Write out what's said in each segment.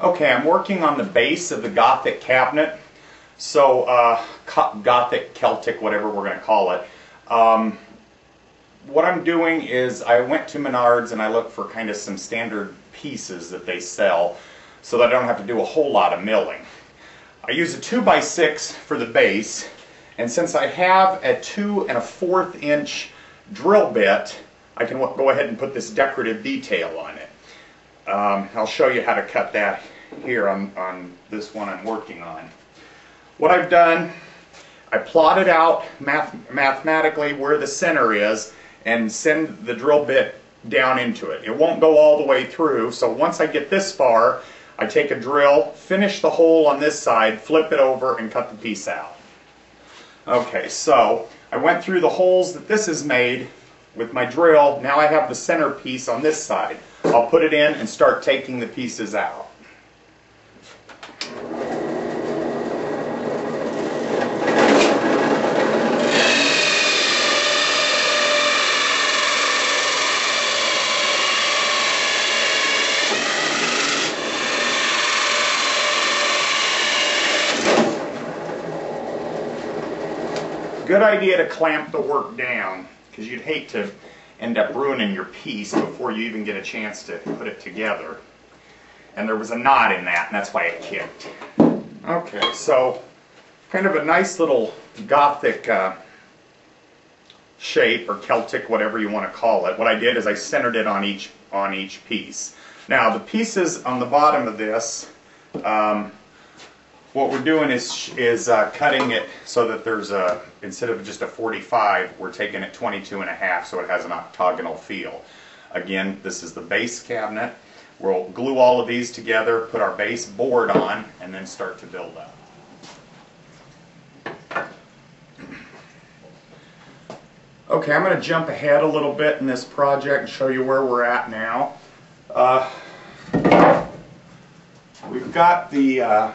Okay, I'm working on the base of the Gothic cabinet. So, uh, Gothic, Celtic, whatever we're going to call it. Um, what I'm doing is I went to Menards and I looked for kind of some standard pieces that they sell so that I don't have to do a whole lot of milling. I use a 2x6 for the base and since I have a 2 and a fourth inch drill bit I can go ahead and put this decorative detail on. Um, I'll show you how to cut that here on, on this one I'm working on. What I've done, I plotted out math mathematically where the center is and send the drill bit down into it. It won't go all the way through, so once I get this far, I take a drill, finish the hole on this side, flip it over, and cut the piece out. Okay, so I went through the holes that this is made with my drill. Now I have the center piece on this side. I'll put it in and start taking the pieces out. Good idea to clamp the work down because you'd hate to end up ruining your piece before you even get a chance to put it together. And there was a knot in that, and that's why it kicked. Okay, so kind of a nice little Gothic uh, shape, or Celtic, whatever you want to call it. What I did is I centered it on each, on each piece. Now, the pieces on the bottom of this, um, what we're doing is, is uh, cutting it so that there's a, instead of just a 45, we're taking it 22 and a half so it has an octagonal feel. Again, this is the base cabinet. We'll glue all of these together, put our base board on, and then start to build up. Okay, I'm going to jump ahead a little bit in this project and show you where we're at now. Uh, we've got the uh,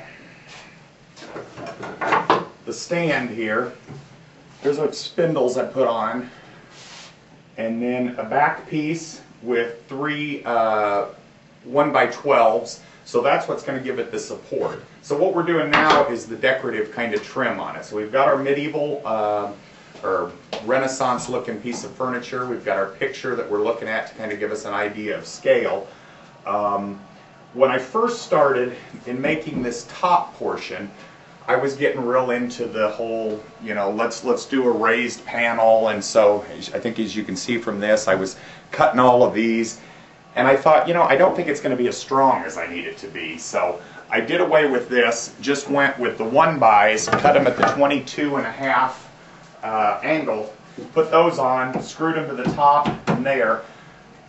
the stand here. Here's what spindles I put on. And then a back piece with three uh, 1 by 12s. So that's what's going to give it the support. So what we're doing now is the decorative kind of trim on it. So we've got our medieval uh, or Renaissance looking piece of furniture. We've got our picture that we're looking at to kind of give us an idea of scale. Um, when I first started in making this top portion, I was getting real into the whole, you know, let's let's do a raised panel, and so I think as you can see from this, I was cutting all of these, and I thought, you know, I don't think it's going to be as strong as I need it to be, so I did away with this, just went with the one bys, cut them at the 22 and a half uh, angle, put those on, screwed them to the top and there,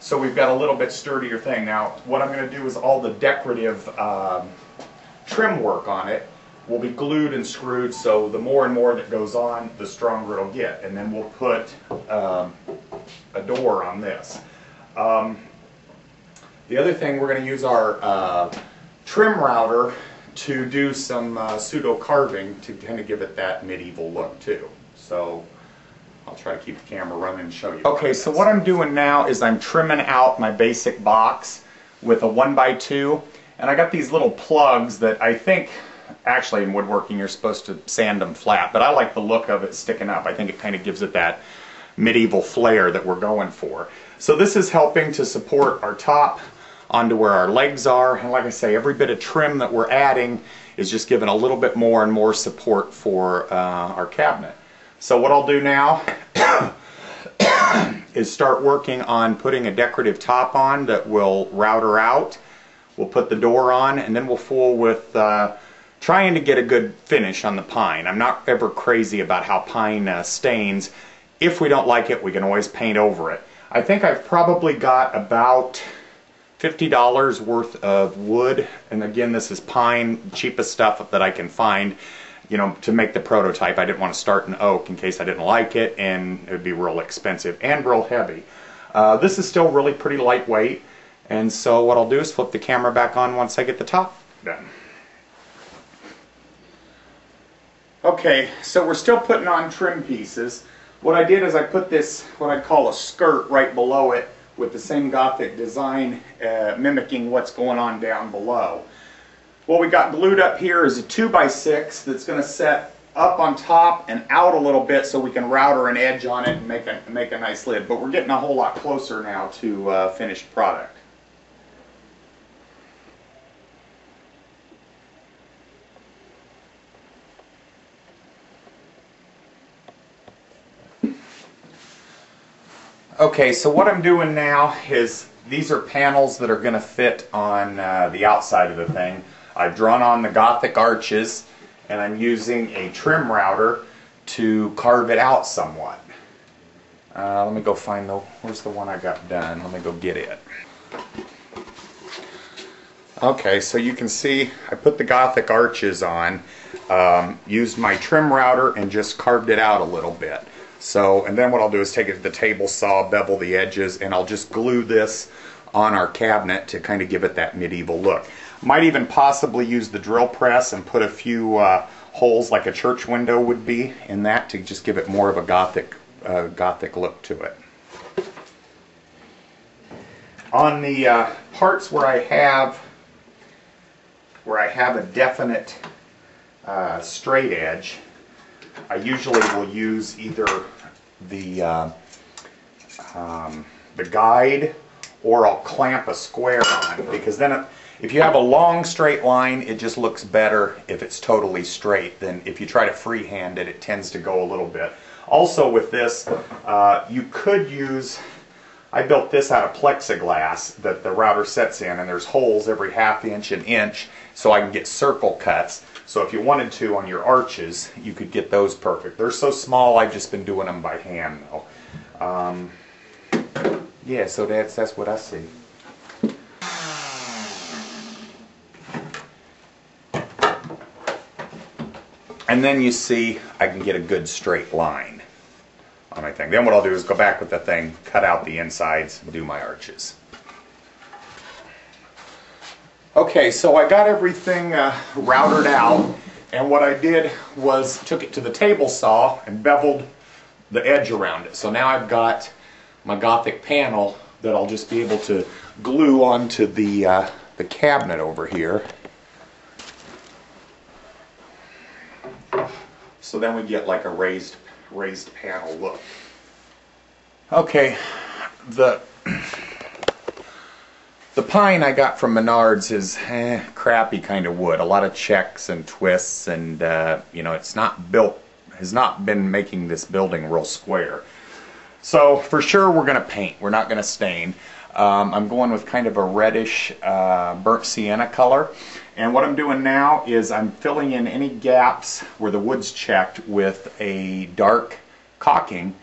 so we've got a little bit sturdier thing. Now, what I'm going to do is all the decorative um, trim work on it will be glued and screwed so the more and more that goes on the stronger it'll get and then we'll put um, a door on this. Um, the other thing we're going to use our uh, trim router to do some uh, pseudo carving to kind of give it that medieval look too. So I'll try to keep the camera running and show you. Okay, so what I'm doing now is I'm trimming out my basic box with a 1x2 and I got these little plugs that I think actually in woodworking you're supposed to sand them flat, but I like the look of it sticking up. I think it kind of gives it that medieval flair that we're going for. So this is helping to support our top onto where our legs are, and like I say, every bit of trim that we're adding is just giving a little bit more and more support for uh, our cabinet. So what I'll do now is start working on putting a decorative top on that will router out. We'll put the door on and then we'll fool with uh, trying to get a good finish on the pine. I'm not ever crazy about how pine uh, stains. If we don't like it, we can always paint over it. I think I've probably got about $50 worth of wood, and again, this is pine, cheapest stuff that I can find, you know, to make the prototype. I didn't want to start in oak in case I didn't like it, and it would be real expensive and real heavy. Uh, this is still really pretty lightweight, and so what I'll do is flip the camera back on once I get the top done. Okay, so we're still putting on trim pieces. What I did is I put this, what I call a skirt, right below it with the same Gothic design uh, mimicking what's going on down below. what we got glued up here is a 2 by 6 that's going to set up on top and out a little bit so we can router an edge on it and make a, make a nice lid. But we're getting a whole lot closer now to uh, finished product. Okay, so what I'm doing now is these are panels that are going to fit on uh, the outside of the thing. I've drawn on the Gothic arches and I'm using a trim router to carve it out somewhat. Uh, let me go find the, where's the one I got done? Let me go get it. Okay, so you can see I put the Gothic arches on, um, used my trim router and just carved it out a little bit. So, and then what I'll do is take it to the table saw, bevel the edges, and I'll just glue this on our cabinet to kind of give it that medieval look. Might even possibly use the drill press and put a few uh, holes like a church window would be in that to just give it more of a gothic, uh, gothic look to it. On the uh, parts where I have where I have a definite uh, straight edge, I usually will use either the uh, um, the guide or I'll clamp a square on because then it, if you have a long straight line it just looks better if it's totally straight than if you try to freehand it it tends to go a little bit. Also with this uh, you could use I built this out of plexiglass that the router sets in and there's holes every half inch and inch so I can get circle cuts. So if you wanted to on your arches, you could get those perfect. They're so small, I've just been doing them by hand though. Um, yeah, so that's, that's what I see. And then you see I can get a good straight line on my thing. Then what I'll do is go back with the thing, cut out the insides, and do my arches. Okay, so I got everything uh, routed out, and what I did was took it to the table saw and beveled the edge around it. So now I've got my Gothic panel that I'll just be able to glue onto the, uh, the cabinet over here. So then we get like a raised, raised panel look. Okay, the, the pine I got from Menards is eh, crappy kind of wood. A lot of checks and twists and, uh, you know, it's not built, has not been making this building real square. So for sure we're going to paint. We're not going to stain. Um, I'm going with kind of a reddish uh, burnt sienna color. And what I'm doing now is I'm filling in any gaps where the wood's checked with a dark caulking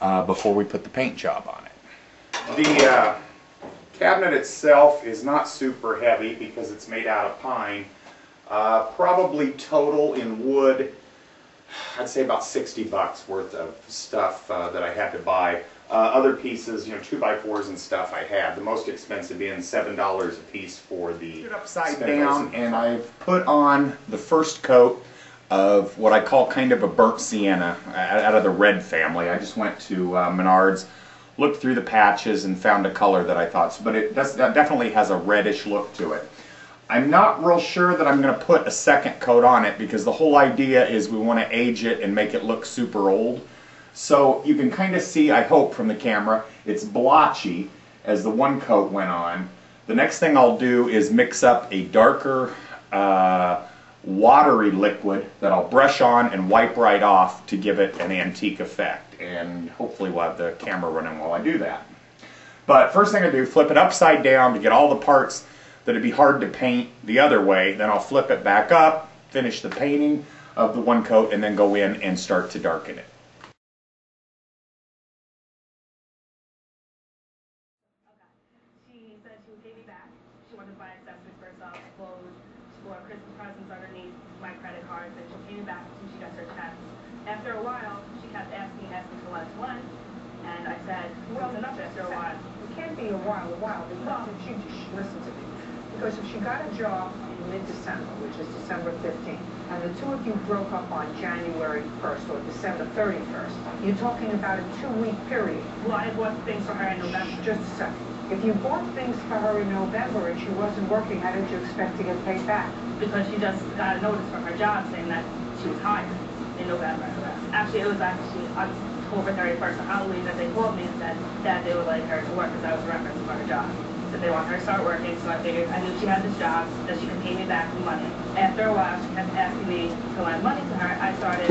uh, before we put the paint job on it. The uh, cabinet itself is not super heavy because it's made out of pine. Uh, probably total in wood I'd say about 60 bucks worth of stuff uh, that I had to buy. Uh, other pieces, you know, 2x4s and stuff I had. The most expensive being $7 a piece for the Put upside down and I've put on the first coat of what I call kind of a burnt sienna out of the red family. I just went to uh, Menards, looked through the patches and found a color that I thought, but it does, definitely has a reddish look to it. I'm not real sure that I'm going to put a second coat on it because the whole idea is we want to age it and make it look super old. So you can kind of see, I hope from the camera, it's blotchy as the one coat went on. The next thing I'll do is mix up a darker uh, watery liquid that I'll brush on and wipe right off to give it an antique effect. And hopefully we'll have the camera running while I do that. But first thing I do, flip it upside down to get all the parts that it'd be hard to paint the other way. Then I'll flip it back up, finish the painting of the one coat, and then go in and start to darken it. She said she would pay me back. She wanted to buy accessories for herself, clothes, for Christmas presents underneath my credit cards, and she'll pay me back until she gets her checks. After a while, she kept asking, asking for less less, and I said, well, enough after a while. It can't be a while, a while, because if she, listen to me, because if she got a job in mid-December, which is December 15th, and the two of you broke up on January 1st or December 31st, you're talking about a two-week period. Well, I bought things for her in November. Just a second. If you bought things for her in November and she wasn't working, how did you expect to get paid back? because she just got a notice from her job saying that she was hired in November. Actually, it was actually October 31st, of Halloween, that they called me and said that they would like her to work because I was a reference for her job. That they want her to start working, so I figured I knew she had this job, that she could pay me back the money. After a while, she kept asking me to lend money to her. I started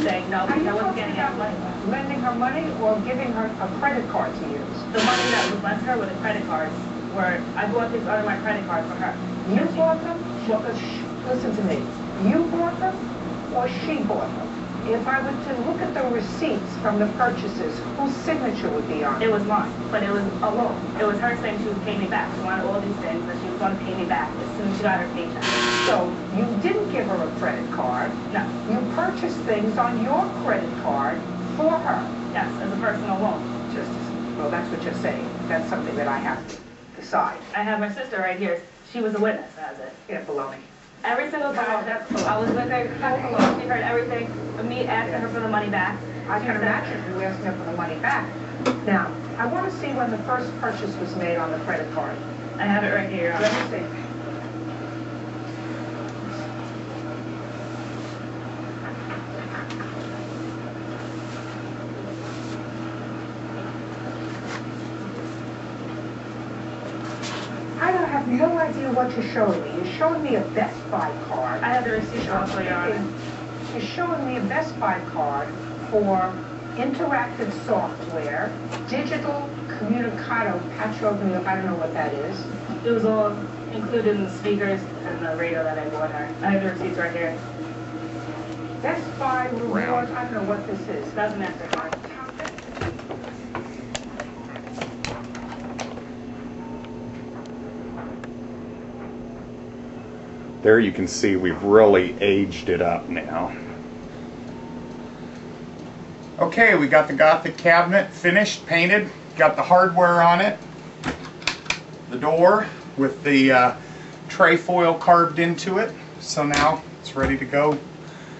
saying no Are because you I wasn't talking getting any about money. lending her money or giving her a credit card to use? The money that was lent her with a credit card were, I bought things under my credit card for her. You bought them? Well, Listen to me. You bought them or she bought them? If I were to look at the receipts from the purchases, whose signature would be on It it? was mine, but it was a loan. It was her saying she would pay me back. She wanted all these things, that she was going to pay me back as soon as she got her paycheck. So you didn't give her a credit card. No, You purchased things on your credit card for her. yes, as a personal loan. Just, well, that's what you're saying. That's something that I have to decide. I have my sister right here. She was a witness as it. Yeah, baloney. Every single time that I was with her, she heard everything of me asking her for the money back. I can imagine you asking her for the money back. Now, I want to see when the first purchase was made on the credit card. I have it right here. Let me see. I don't have no idea what you're showing me. You're showing me a Best Buy card. I have the receipt also, Your Honor. You're showing me a Best Buy card for interactive software, digital communicado patro, I don't know what that is. It was all included in the speakers and the radio that I bought her. I have the receipts right here. Best Buy reward, I don't know what this is. That's a There you can see we've really aged it up now. Okay, we got the Gothic cabinet finished, painted, got the hardware on it, the door with the uh, trefoil carved into it. So now it's ready to go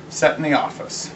set in the office.